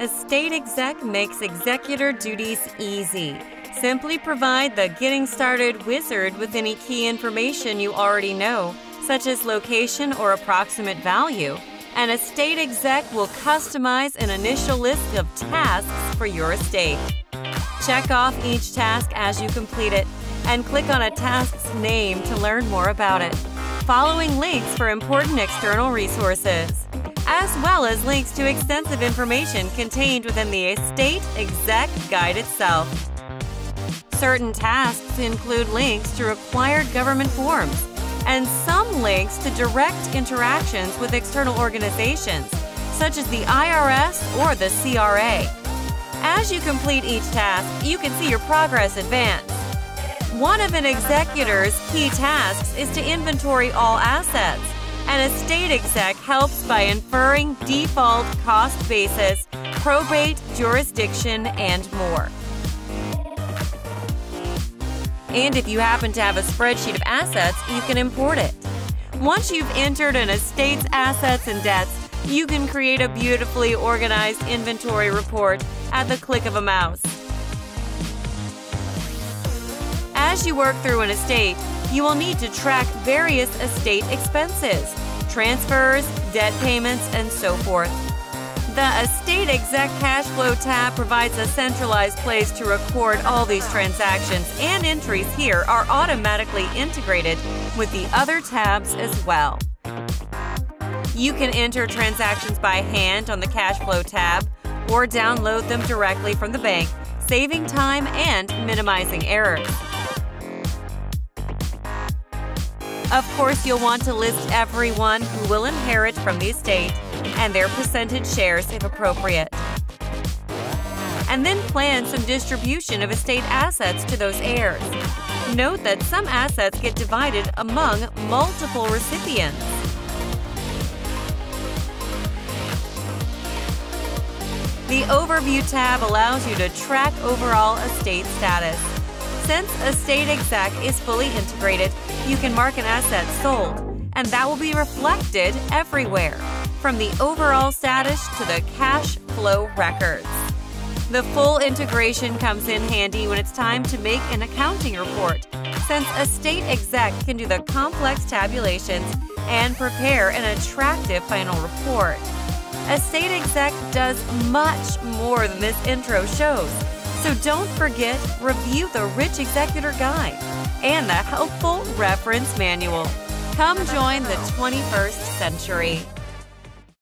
EstateExec makes executor duties easy. Simply provide the Getting Started wizard with any key information you already know, such as location or approximate value. An EstateExec will customize an initial list of tasks for your estate. Check off each task as you complete it and click on a task's name to learn more about it. Following links for important external resources, as well as links to extensive information contained within the Estate Exec Guide itself. Certain tasks include links to required government forms and some links to direct interactions with external organizations, such as the IRS or the CRA. As you complete each task, you can see your progress advance. One of an executor's key tasks is to inventory all assets. An EstateExec helps by inferring default cost basis, probate, jurisdiction, and more. And if you happen to have a spreadsheet of assets, you can import it. Once you've entered an estate's assets and debts, you can create a beautifully organized inventory report at the click of a mouse. As you work through an estate, you will need to track various estate expenses, transfers, debt payments, and so forth. The EstateExec Cash Flow tab provides a centralized place to record all these transactions, and entries here are automatically integrated with the other tabs as well. You can enter transactions by hand on the Cash Flow tab or download them directly from the bank, saving time and minimizing errors. Of course, you'll want to list everyone who will inherit from the estate and their percentage shares if appropriate. And then plan some distribution of estate assets to those heirs. Note that some assets get divided among multiple recipients. The Overview tab allows you to track overall estate status. Since EstateExec is fully integrated, you can mark an asset sold, and that will be reflected everywhere from the overall status to the cash flow records. The full integration comes in handy when it's time to make an accounting report, since EstateExec can do the complex tabulations and prepare an attractive final report. EstateExec does much more than this intro shows, so don't forget, review the Rich Executor Guide and the helpful reference manual. Come join the 21st century.